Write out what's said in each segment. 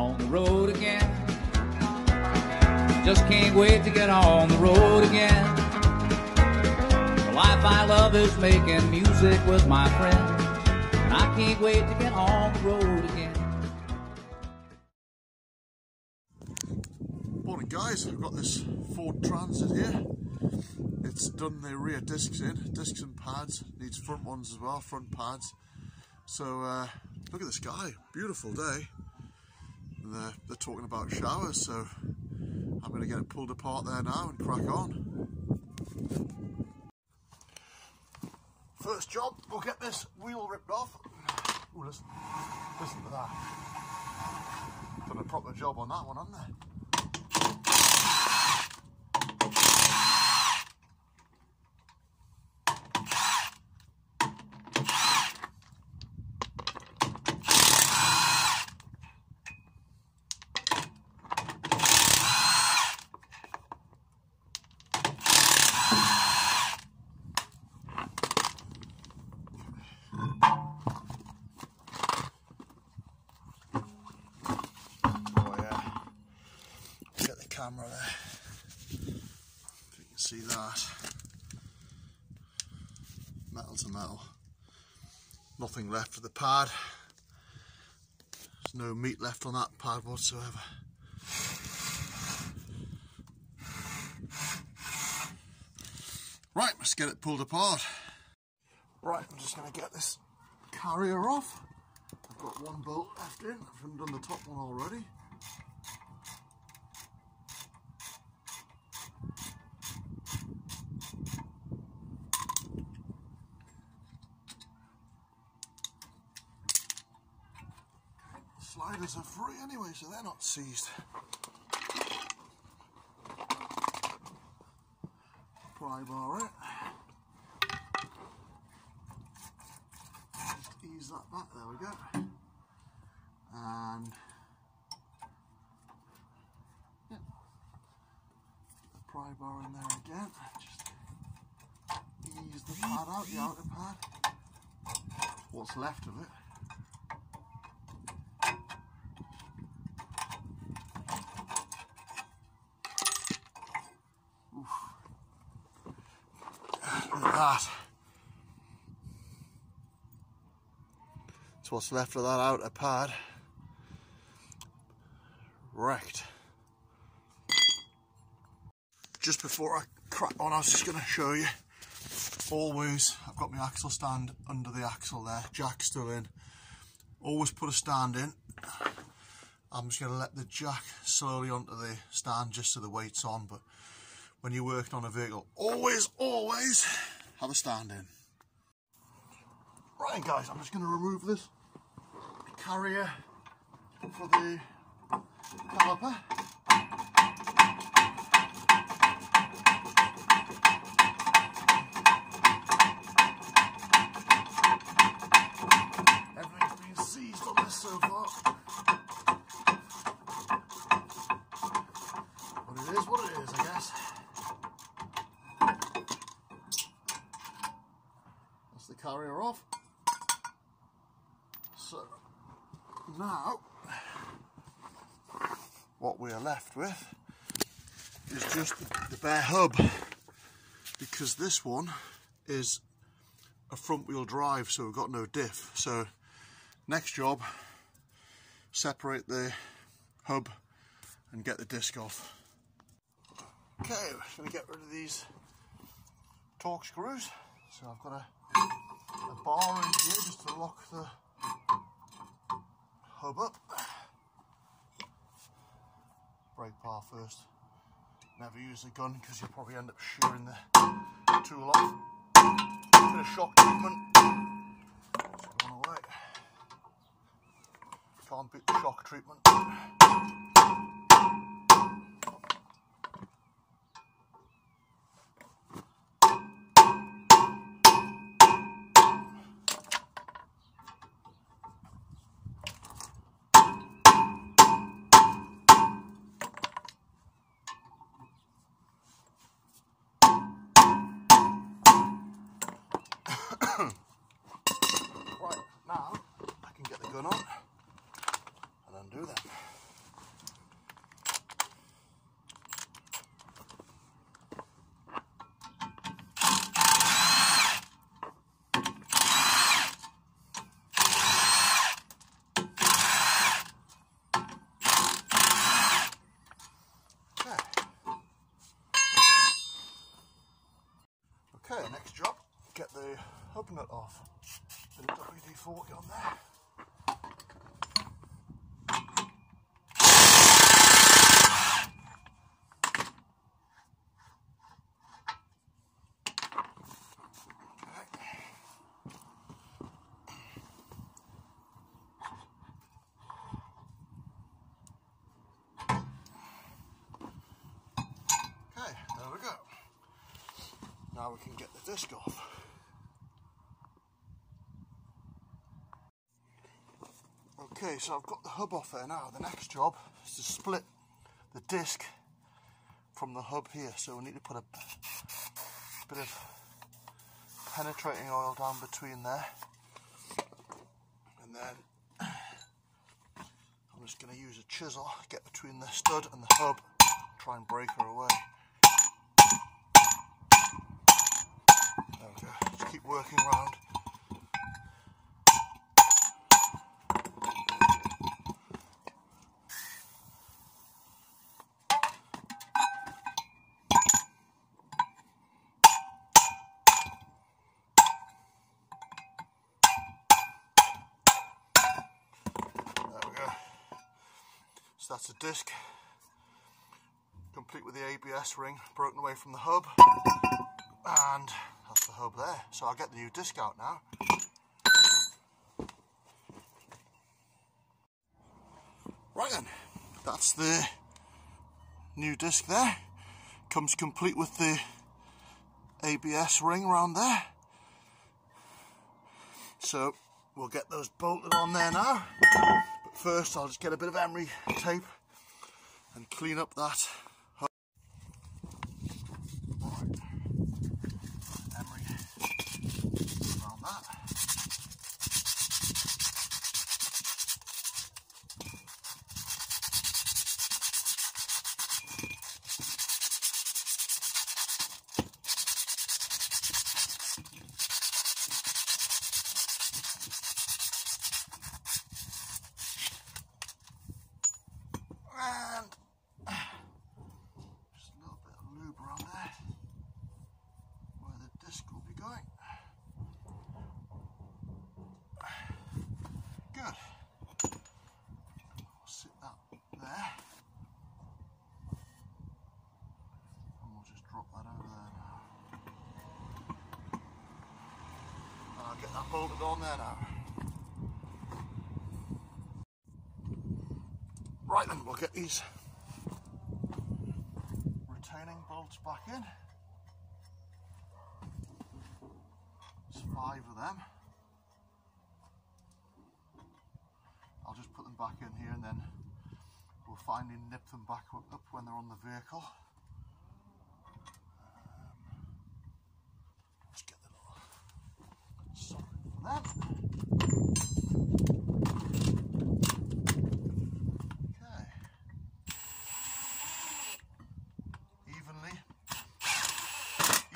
on the road again. Just can't wait to get on the road again. The life I love is making music with my friends. And I can't wait to get on the road again. Morning guys, I've got this Ford Transit here. It's done the rear discs in, discs and pads, needs front ones as well, front pads. So uh, look at the sky, beautiful day. They're, they're talking about showers, so I'm going to get it pulled apart there now and crack on. First job, we'll get this wheel ripped off. Ooh, listen, listen to that. Done a proper job on that one, haven't they? Camera there. If you can see that. Metal to metal. Nothing left for the pad. There's no meat left on that pad whatsoever. Right, let's get it pulled apart. Right, I'm just going to get this carrier off. I've got one bolt left in. I've undone the top one already. Sliders are free anyway, so they're not seized. Pry bar it. Just ease that back, there we go. And yeah, pry bar in there again. Just ease the pad out, the outer pad. What's left of it. Look at that. What's left of that outer pad. Wrecked. Just before I crack on, I was just going to show you. Always, I've got my axle stand under the axle there. Jack still in. Always put a stand in. I'm just going to let the jack slowly onto the stand just so the weight's on. But when you're working on a vehicle, always, always have a stand in. Right guys, I'm just going to remove this carrier for the caliper. Everything's been seized on this so far. But it is what it is, I guess. That's the carrier off. So now what we are left with is just the bare hub because this one is a front wheel drive so we've got no diff. So next job separate the hub and get the disc off. Okay going to get rid of these Torx screws. So I've got a, a bar in here just to lock the hub up brake bar first. Never use the gun because you'll probably end up shearing the tool off. Bit of shock treatment. Can't beat the shock treatment Right, now I can get the gun on and undo them. Off. Bit of WD-40 on there. Okay, there we go. Now we can get the disc off. Okay, so I've got the hub off there now. The next job is to split the disc from the hub here. So we need to put a bit of penetrating oil down between there. And then I'm just going to use a chisel, get between the stud and the hub, try and break her away. There we go. Just keep working around. That's a disc, complete with the ABS ring broken away from the hub, and that's the hub there. So I'll get the new disc out now. Right then, that's the new disc there. Comes complete with the ABS ring around there. So we'll get those bolted on there now. First I'll just get a bit of emery tape and clean up that hub. Right. Emery around that. And just a little bit of lube around there where the disc will be going. Good. We'll sit that there. And we'll just drop that over there now. And I'll get that bolted on there now. Right then, we'll get these retaining bolts back in. There's five of them. I'll just put them back in here and then we'll finally nip them back up when they're on the vehicle. Um, let's get the little socket for that. Okay. Evenly,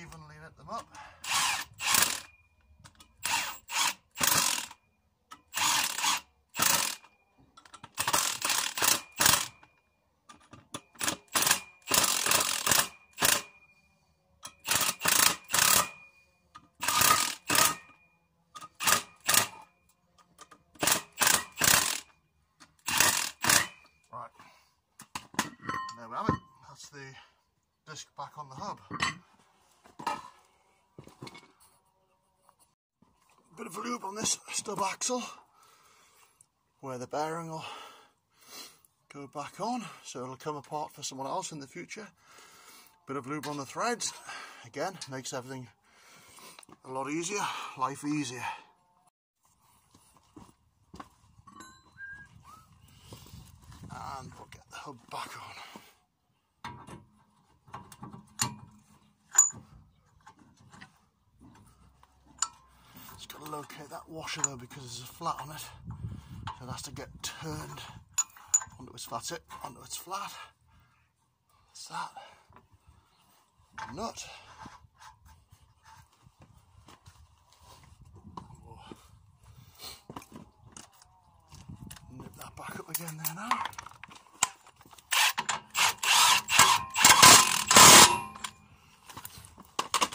evenly knit them up. Right. There we have it. That's the disc back on the hub. Bit of lube on this stub axle where the bearing will go back on so it'll come apart for someone else in the future. Bit of lube on the threads. Again, makes everything a lot easier, life easier. and we'll get the hub back on. Locate that washer though because there's a flat on it, so it has to get turned onto its that's it, onto its flat. That's that. Nut. Nip that back up again there now.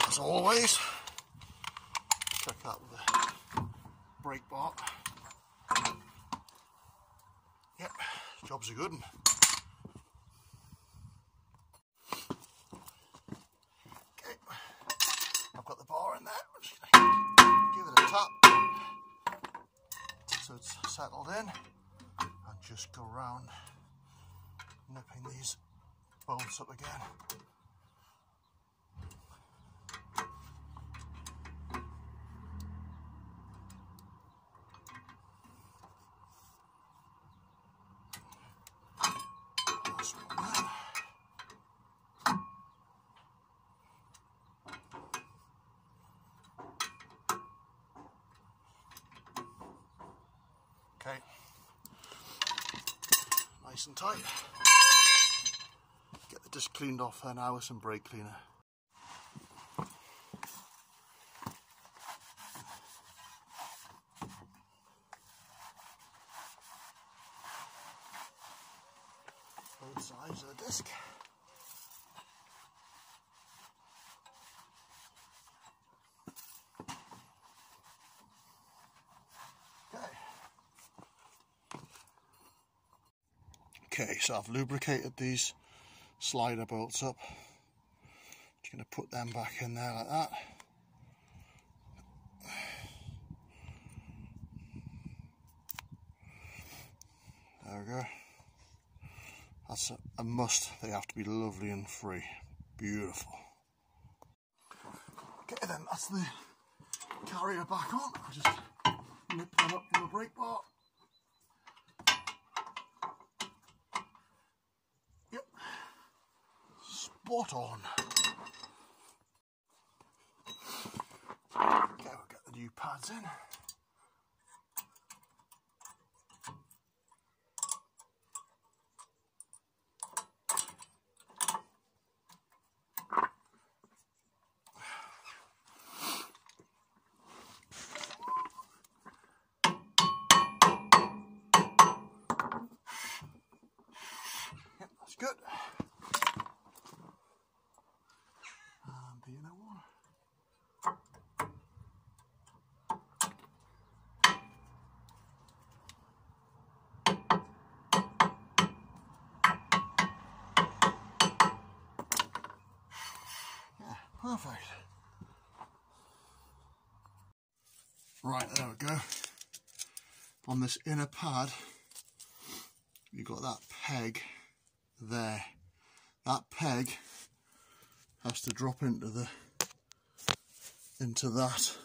As always, check a brake bar. Yep, job's a good one. Okay, I've got the bar in there. I'm just gonna give it a tap so it's settled in and just go around nipping these bolts up again. Okay. Nice and tight. Get the disc cleaned off there now with some brake cleaner. Both sides of the disc. Okay. Okay, so I've lubricated these slider bolts up. Just going to put them back in there like that. There we go. That's a, a must. They have to be lovely and free. Beautiful. Okay then, that's the carrier back on. I'll just nip them up from the brake bar. Yep. Spot on. Okay, we'll get the new pads in. Yep, that's good. And the inner one. Yeah, Right, there we go. On this inner pad, you've got that peg there. That peg has to drop into the into that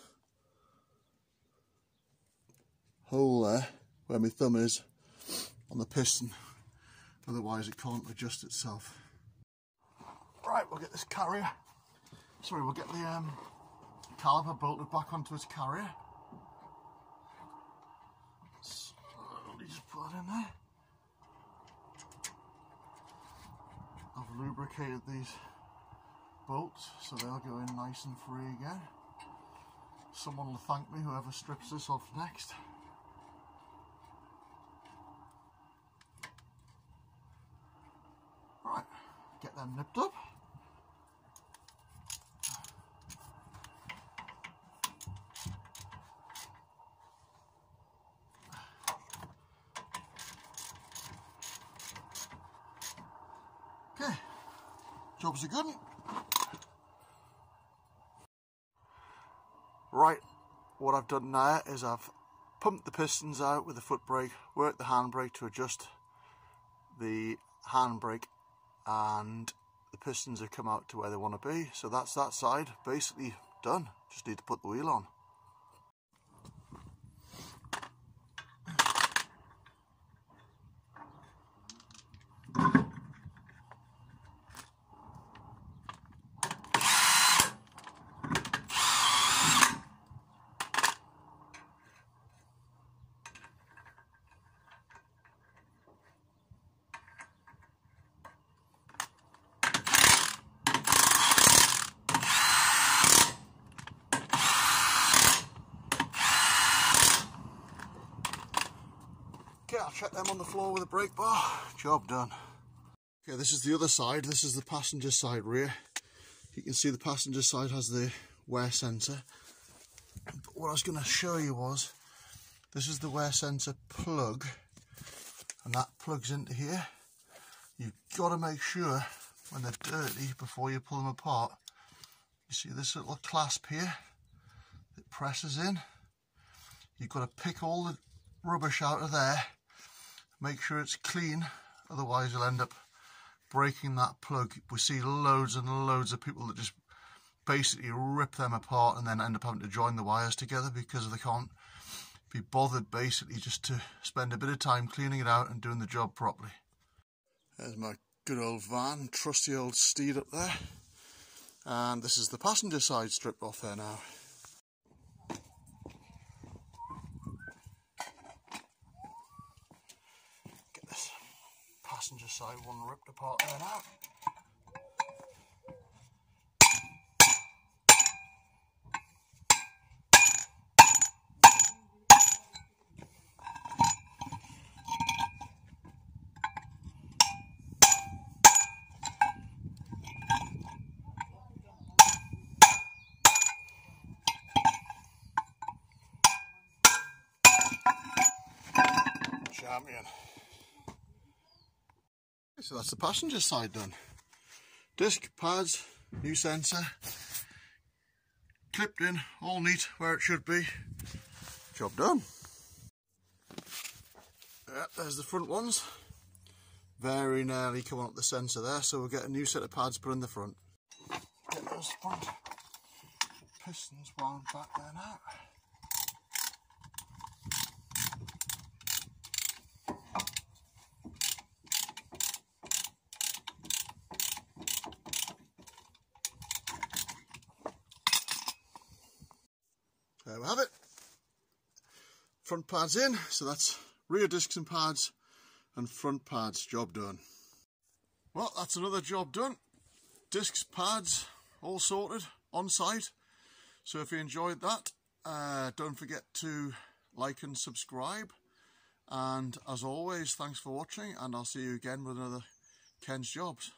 hole there where my thumb is on the piston otherwise it can't adjust itself right we'll get this carrier sorry we'll get the um, caliper bolted back onto its carrier slowly just put it in there I've lubricated these bolts so they'll go in nice and free again. Someone will thank me, whoever strips this off next. Right, get them nipped up. Okay, a good one. Right, what I've done now is I've pumped the pistons out with the foot brake, worked the handbrake to adjust the handbrake and the pistons have come out to where they want to be. So that's that side basically done. Just need to put the wheel on. I'll check them on the floor with a brake bar. Job done. Okay, this is the other side. This is the passenger side rear. You can see the passenger side has the wear sensor. But what I was going to show you was, this is the wear sensor plug, and that plugs into here. You've got to make sure when they're dirty before you pull them apart. You see this little clasp here that presses in. You've got to pick all the rubbish out of there, make sure it's clean, otherwise you'll end up breaking that plug. We see loads and loads of people that just basically rip them apart and then end up having to join the wires together because they can't be bothered basically just to spend a bit of time cleaning it out and doing the job properly. There's my good old van, trusty old steed up there. And this is the passenger side stripped off there now. Passenger side one ripped apart there now. So that's the passenger side done. Disc, pads, new sensor, clipped in, all neat where it should be. Job done. Yeah, there's the front ones. Very nearly coming up the sensor there, so we'll get a new set of pads put in the front. Get those front pistons wound back there now. There we have it. Front pads in, so that's rear discs and pads and front pads, job done. Well, that's another job done. Discs, pads, all sorted on site. So if you enjoyed that, uh, don't forget to like and subscribe. And as always, thanks for watching and I'll see you again with another Ken's Jobs.